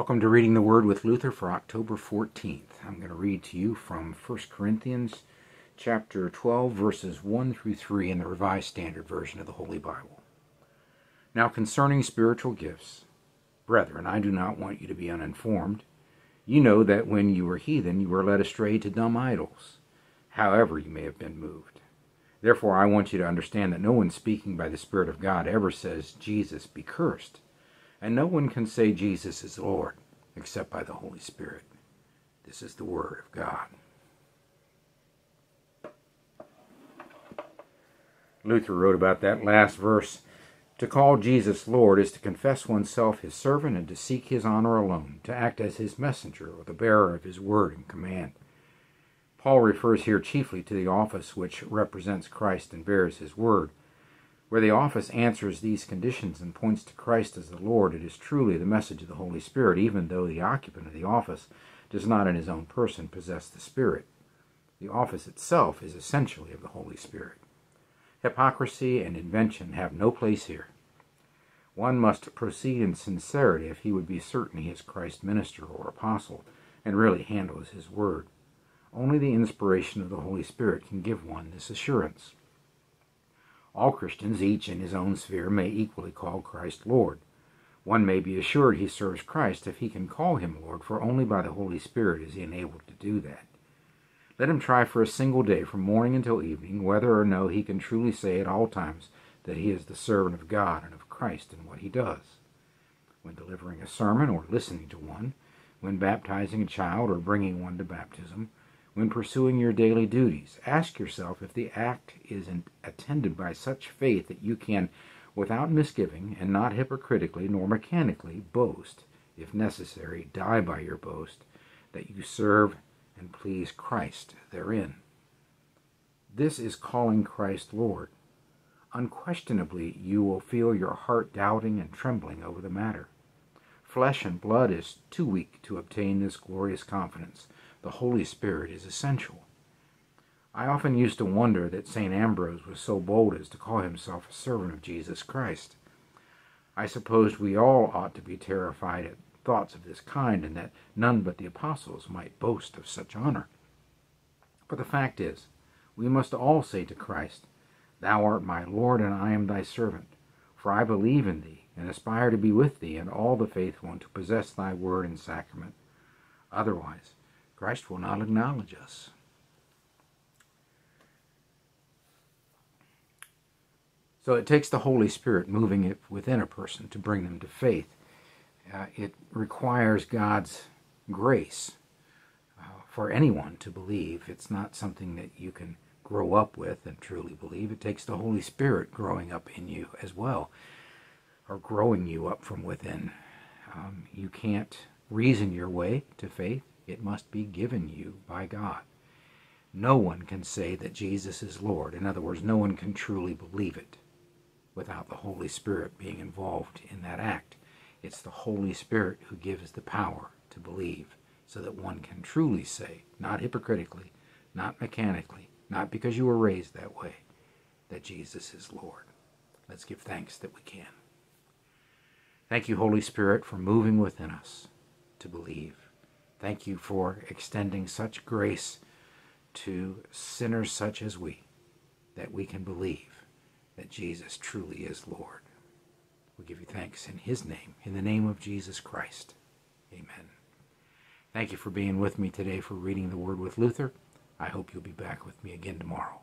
Welcome to Reading the Word with Luther for October 14th. I'm going to read to you from 1 Corinthians chapter 12 verses 1 through 3 in the Revised Standard Version of the Holy Bible. Now concerning spiritual gifts, brethren, I do not want you to be uninformed. You know that when you were heathen, you were led astray to dumb idols, however you may have been moved. Therefore, I want you to understand that no one speaking by the Spirit of God ever says, Jesus be cursed and no one can say Jesus is Lord except by the Holy Spirit. This is the Word of God. Luther wrote about that last verse. To call Jesus Lord is to confess oneself his servant and to seek his honor alone, to act as his messenger or the bearer of his word and command. Paul refers here chiefly to the office which represents Christ and bears his word. Where the office answers these conditions and points to Christ as the Lord, it is truly the message of the Holy Spirit, even though the occupant of the office does not in his own person possess the Spirit. The office itself is essentially of the Holy Spirit. Hypocrisy and invention have no place here. One must proceed in sincerity if he would be certain he is Christ's minister or apostle and really handles his word. Only the inspiration of the Holy Spirit can give one this assurance. All Christians, each in his own sphere, may equally call Christ Lord. One may be assured he serves Christ if he can call him Lord, for only by the Holy Spirit is he enabled to do that. Let him try for a single day from morning until evening whether or no he can truly say at all times that he is the servant of God and of Christ in what he does. When delivering a sermon or listening to one, when baptizing a child or bringing one to baptism, when pursuing your daily duties. Ask yourself if the act is attended by such faith that you can, without misgiving and not hypocritically nor mechanically, boast, if necessary, die by your boast, that you serve and please Christ therein. This is calling Christ Lord. Unquestionably, you will feel your heart doubting and trembling over the matter. Flesh and blood is too weak to obtain this glorious confidence the Holy Spirit is essential. I often used to wonder that St. Ambrose was so bold as to call himself a servant of Jesus Christ. I suppose we all ought to be terrified at thoughts of this kind, and that none but the apostles might boast of such honor. But the fact is, we must all say to Christ, Thou art my Lord, and I am thy servant. For I believe in thee, and aspire to be with thee and all the faithful, and to possess thy word and sacrament. Otherwise, Christ will not acknowledge us. So it takes the Holy Spirit moving it within a person to bring them to faith. Uh, it requires God's grace uh, for anyone to believe. It's not something that you can grow up with and truly believe. It takes the Holy Spirit growing up in you as well, or growing you up from within. Um, you can't reason your way to faith. It must be given you by God. No one can say that Jesus is Lord. In other words, no one can truly believe it without the Holy Spirit being involved in that act. It's the Holy Spirit who gives the power to believe so that one can truly say, not hypocritically, not mechanically, not because you were raised that way, that Jesus is Lord. Let's give thanks that we can. Thank you, Holy Spirit, for moving within us to believe. Thank you for extending such grace to sinners such as we, that we can believe that Jesus truly is Lord. We give you thanks in his name, in the name of Jesus Christ. Amen. Thank you for being with me today for reading the Word with Luther. I hope you'll be back with me again tomorrow.